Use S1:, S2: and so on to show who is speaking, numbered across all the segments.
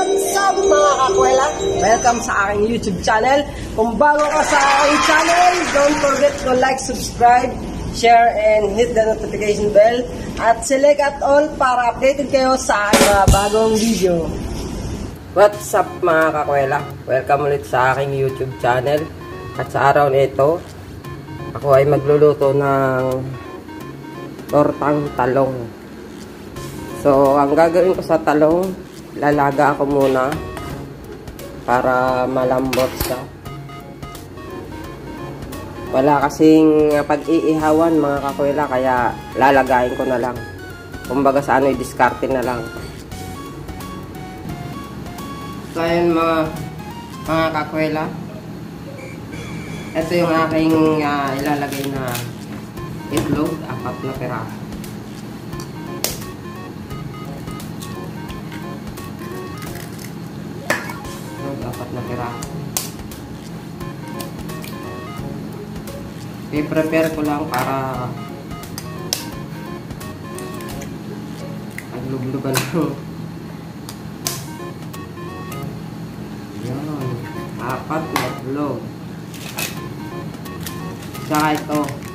S1: What's up mga kakwela? Welcome sa aking YouTube channel. Kung bago ka sa aking channel, don't forget to like, subscribe, share, and hit the notification bell. At select at all para updated kayo sa aking mga bagong video. What's up mga kakwela? Welcome ulit sa aking YouTube channel. At sa araw na ito, ako ay magluluto ng tortang talong. So, ang gagawin ko sa talong, lalaga ako muna para malambot siya. Wala kasing pag-iihawan mga kakwela, kaya lalagayin ko na lang. Kumbaga sa ano, i-discarte na lang. So, ayun mga, mga kakwela. Ito yung aking uh, ilalagay na itlog, apat na peraso. Apat na peraso. I-prepare ko lang para pagluglugan lang. Yan. Apat na itlog. Tsaka ito.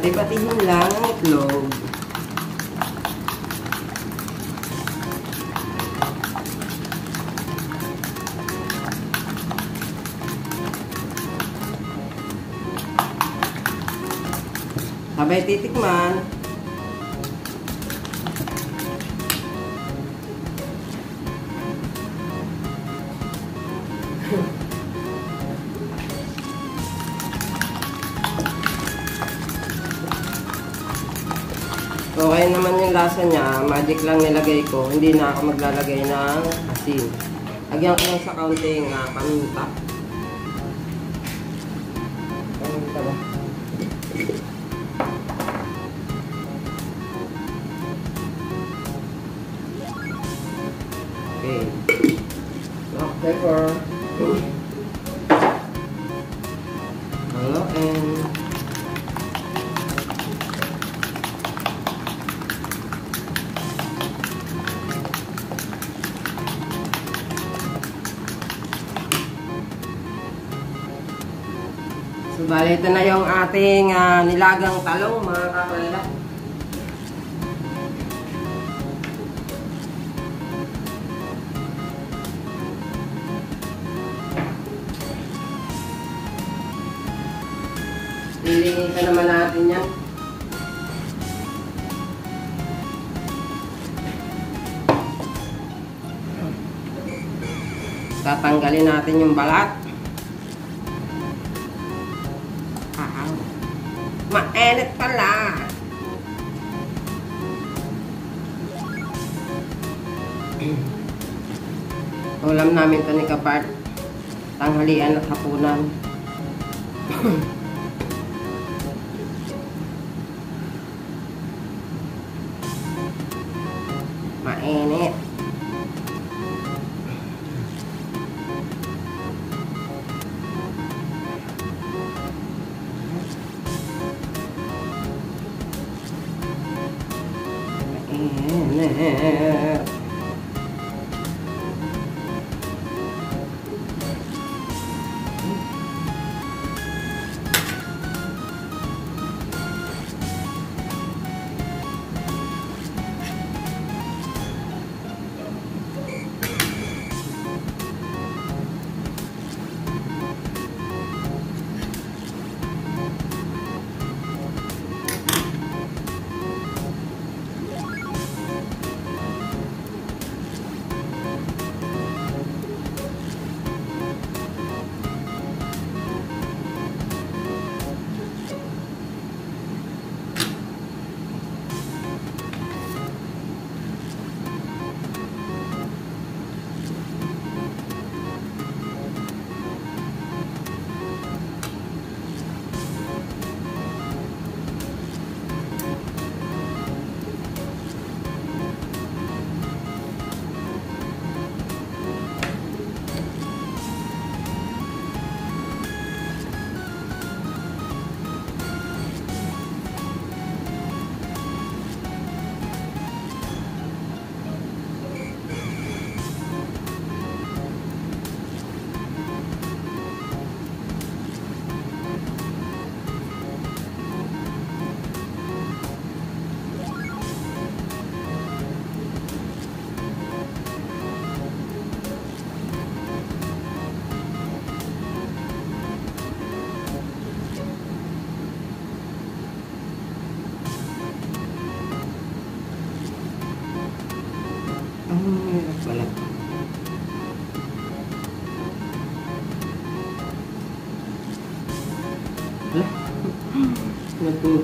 S1: Bati-batihin lang ang itlog. Sabay titikman. Okay naman yung lasa niya. Magic lang nilagay ko. Hindi na ako maglalagay ng asin. Lagyan ko lang sa kaunting uh. Paminta So, bali, ito na yung ating ah, nilagang talong, mga kakwela. Lilingin ka naman natin yan. Tatanggalin natin yung balat. Ulam namin to ni Kapart. Tanghalian at hapunan. Mainit.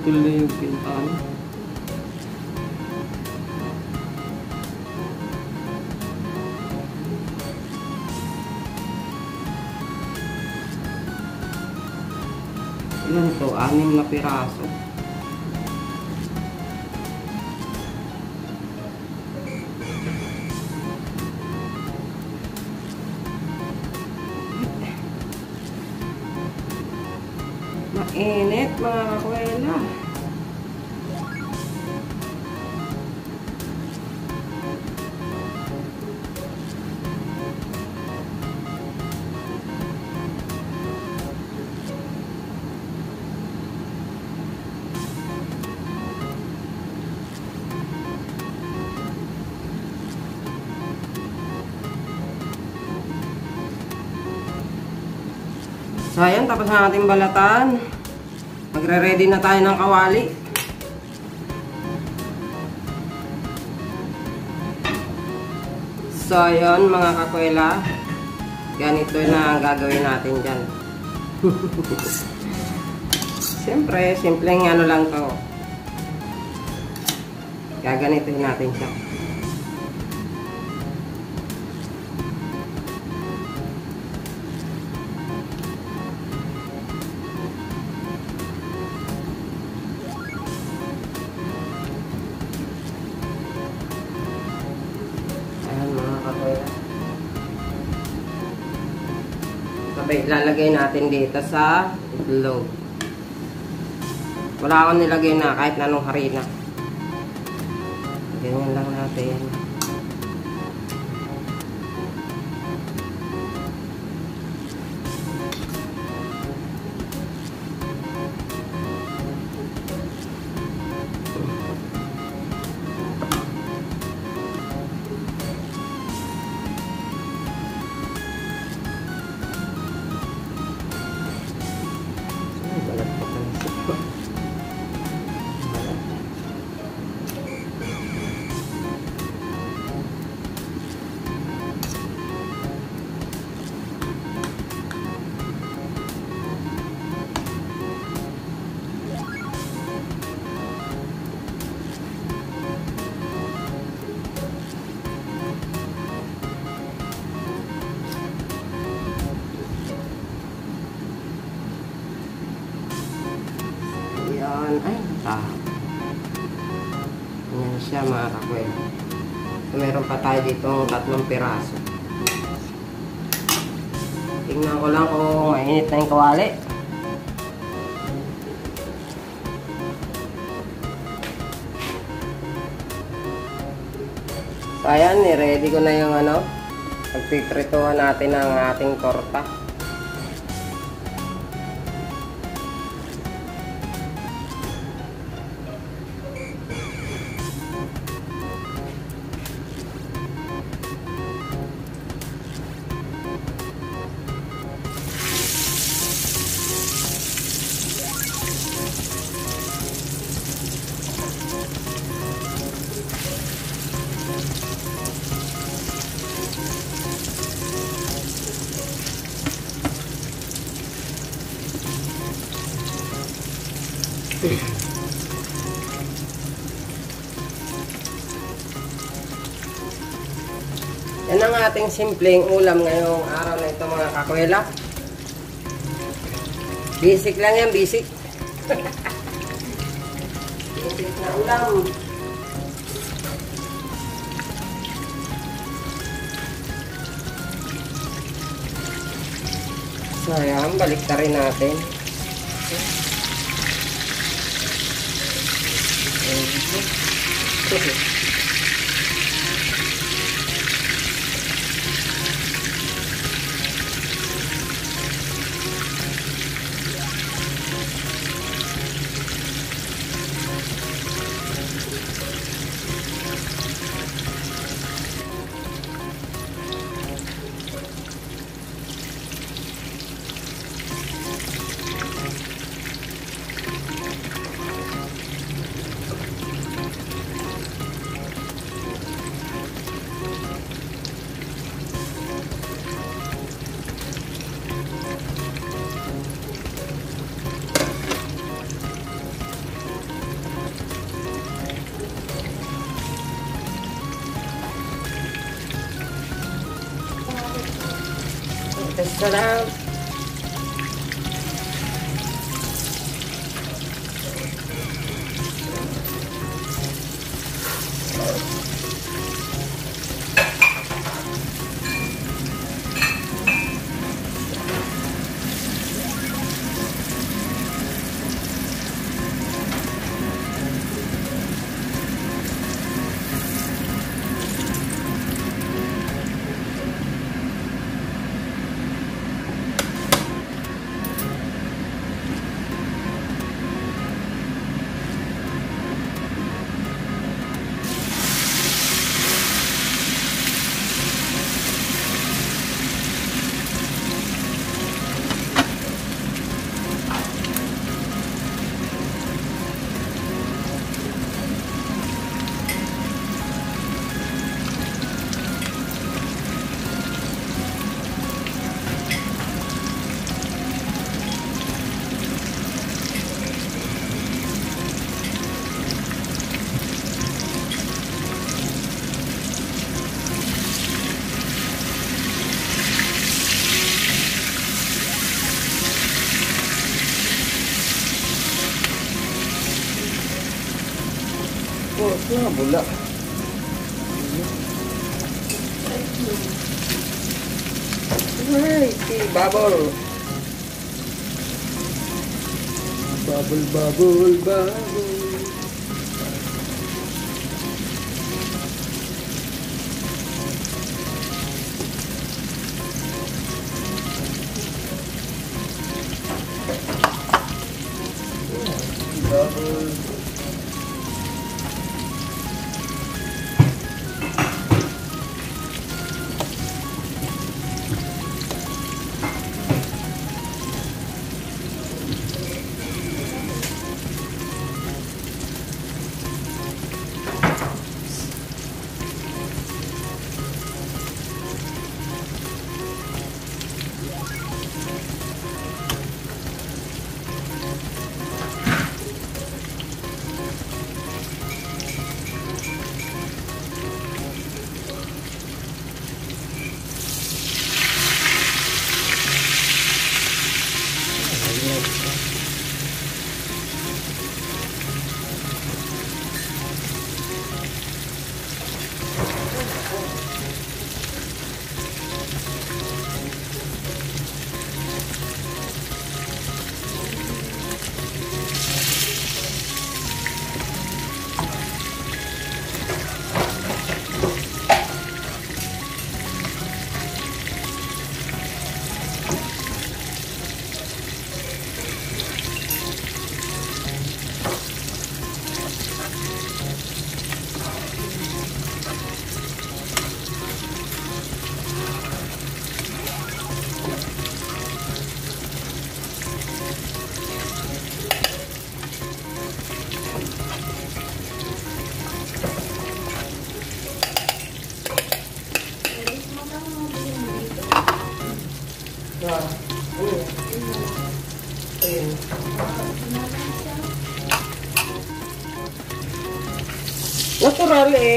S1: Natutol na yung pintana. Ilan to? Anim na piraso. Mainit mga kakwela. So ayan, tapos na natin balatan. Magre-ready na tayo ng kawali. So ayan mga kakwela. Ganito na ang gagawin natin dyan. Siyempre, simpleng ano lang to. Gaganituhin natin siya. Sabay ilalagay natin dito sa itlog. Wala akong nilagay na kahit na anong harina. Ganyan lang natin. Tatlong piraso. Tingnan ko lang kung mainit na yung kawali. So, ayan, ni-ready ko na yung ano, pagpiprituhan natin ang ating torta. Ating simpleng ulam ngayong araw na ito mga kakwela. Basic lang yan, basic. basic na ulam. So ayan, balik na rin natin. Okay. Sarap. Salam. Bula. Bubble. Bubble, bubble, bubble. Bubble.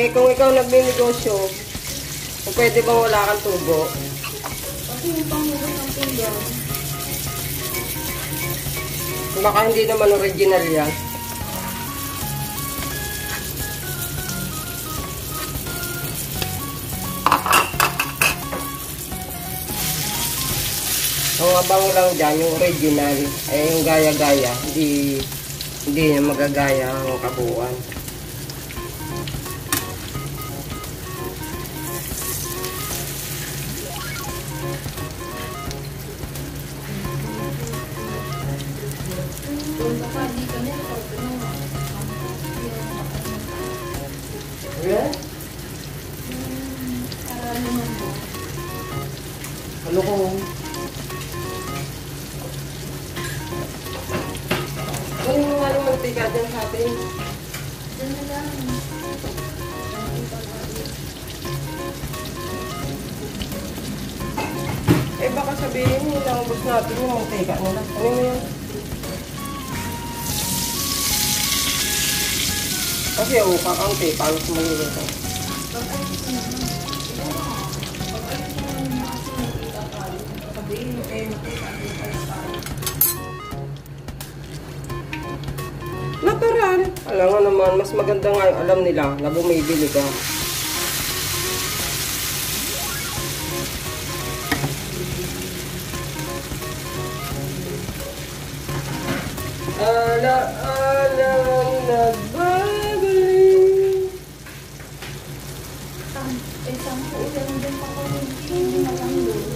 S1: Kung ikaw nagme-negosyo, kung pwede bang wala kang tubo?
S2: Kasi yung pangulit ng pinggan,
S1: Baka hindi naman original yan. Ang abang lang dyan, yung original, eh yung gaya-gaya, hindi, hindi niya magagaya ang kabuuan.
S2: higa nila. Ano,
S1: ano oh, yun? Kasi yung kakangte, paano
S2: sumaluluto? Natural!
S1: Alam nga naman, mas maganda nga yung alam nila na bumibili ka. Ala, ala, nagbabalik.
S2: Eh, sampu, ganun din pa ko. Hindi na lang doon.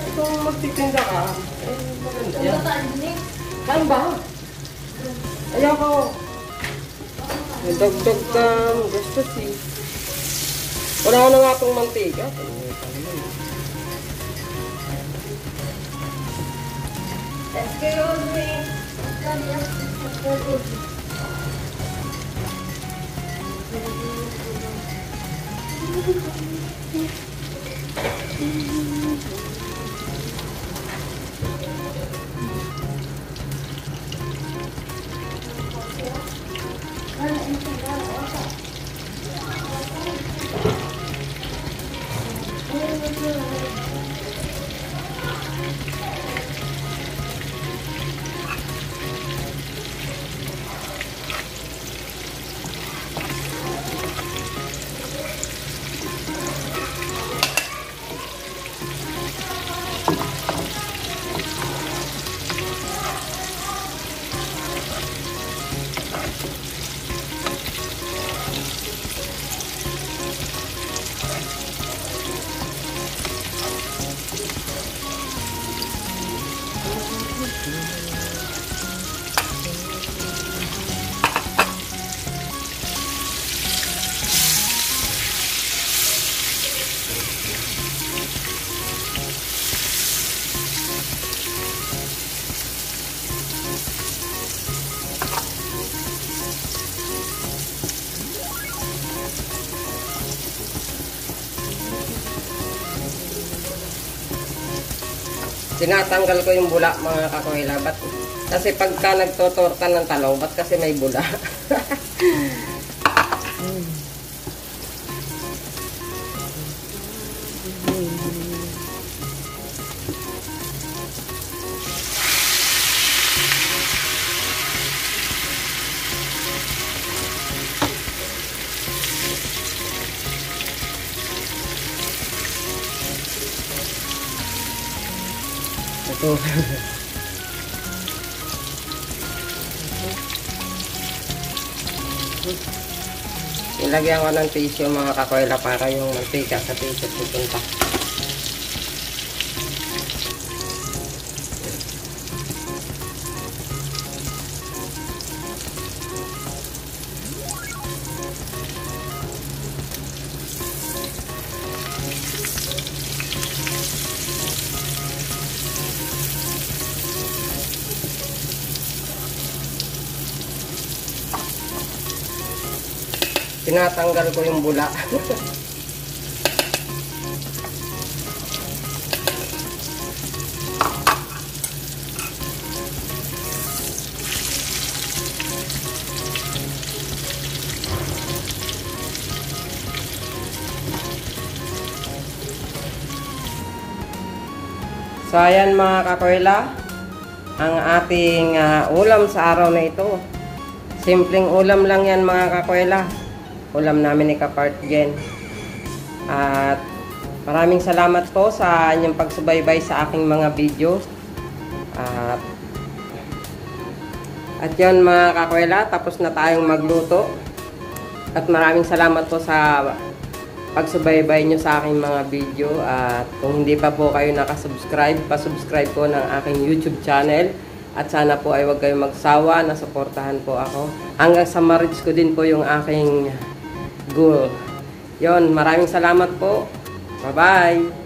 S1: Ito, magtitinda ka. Eh, maganda
S2: Ang
S1: yan.
S2: bataan din eh.
S1: Saan ba? Ayaw ko. Dagdag ka. Gusto si. Wala na nga itong mantika.
S2: Let's
S1: Tinatanggal ko yung bula mga kakuhila. Ba't? Kasi pagka nagtotorta ng talong, ba't kasi may bula? Ito. Ilagyan ko ng tissue mga kakwela para yung mantika sa tissue pupunta. Tinatanggal ko yung bula. So ayan mga kakwela, ang ating ah, ulam sa araw na ito. Simpleng ulam lang yan mga kakwela. Ulam namin ni Kapart Jen. At maraming salamat po sa inyong pagsubaybay sa aking mga videos. At at yun mga kakwela, tapos na tayong magluto. At maraming salamat po sa pagsubaybay nyo sa aking mga video. At kung hindi pa po kayo nakasubscribe, pasubscribe po ng aking YouTube channel. At sana po ay huwag kayong magsawa na suportahan po ako. Hanggang sa ma-reach ko din po yung aking goal. Yon, maraming salamat po. Bye-bye!